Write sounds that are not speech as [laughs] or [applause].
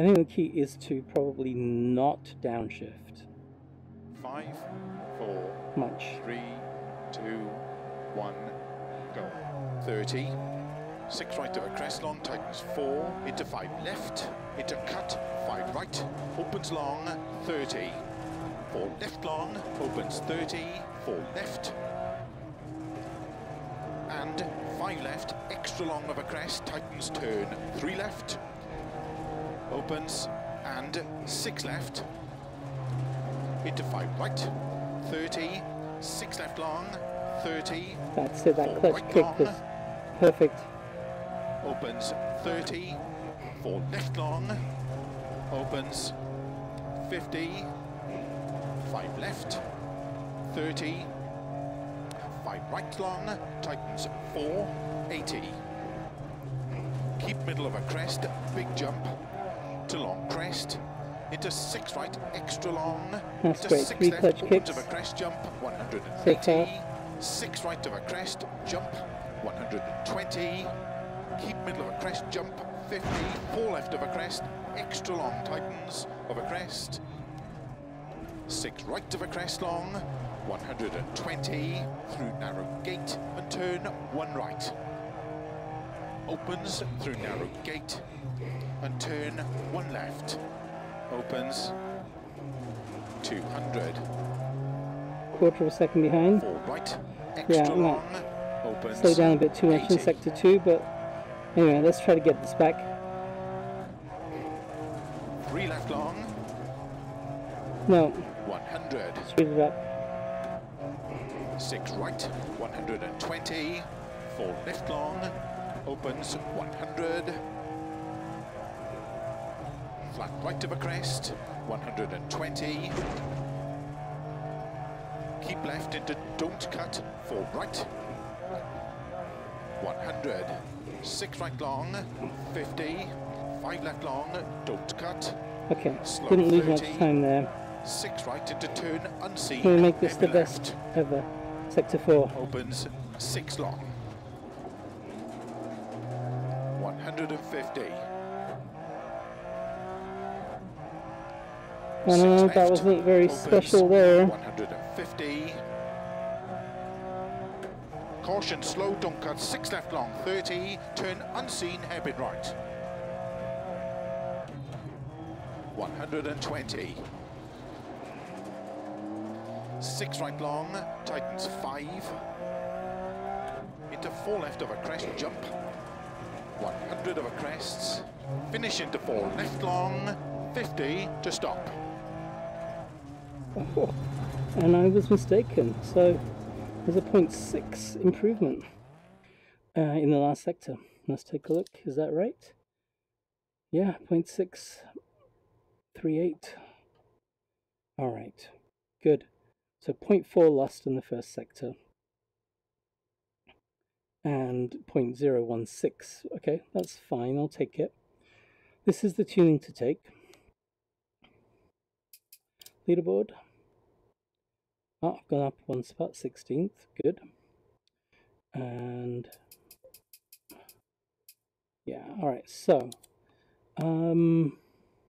I think the key is to probably not downshift Five, four, much. three, two, one, go. 30. Six right of a crest long, tightens four, into five left, into cut, five right, opens long, 30. Four left long, opens 30, four left, and five left, extra long of a crest, tightens turn, three left, opens, and six left, into five right, 30, six left long, 30, That's it, that clutch right kick long. was perfect. opens 30, four left long, opens 50, five left, 30, five right long, tightens four, 80. Keep middle of a crest, big jump to long crest, into six right, extra long, That's into great, six three left, clutch opens kicks. of a crest jump, 180, six right of a crest, jump, 120, keep middle of a crest, jump, 50, four left of a crest, extra long tightens of a crest, six right of a crest long, 120, through narrow gate and turn one right. Opens through narrow gate and turn one left. Opens 200. Quarter of a second behind. Four right, Yeah, extra long, opens. Slow down a bit too much in sector 2, but anyway, let's try to get this back. Three left long, No, 100. speed it up. Six right, 120. Four left long, opens 100. Flat right of a crest, 120. Keep left into don't cut, four right. 100. Six right long, 50. Five left long, don't cut. Okay, Slow didn't lose much time there. Six right into turn unseen. Can we make this the heavy best ever? Sector 4. opens six long. 150. I know that wasn't very opens special there. 150. Caution, slow, don't cut. Six left long, 30. Turn unseen, hairpin right. 120. Six right long, tightens five. Into four left of a crest, jump. 100 of a crest. Finish into four left long, 50 to stop. [laughs] And I was mistaken, so there's a 0.6 improvement uh, in the last sector. Let's take a look, is that right? Yeah, 0.638. Alright, good. So 0.4 lost in the first sector. And 0.016. Okay, that's fine, I'll take it. This is the tuning to take. Leaderboard. Oh, I've gone up one spot, 16th, good. And yeah, all right, so um,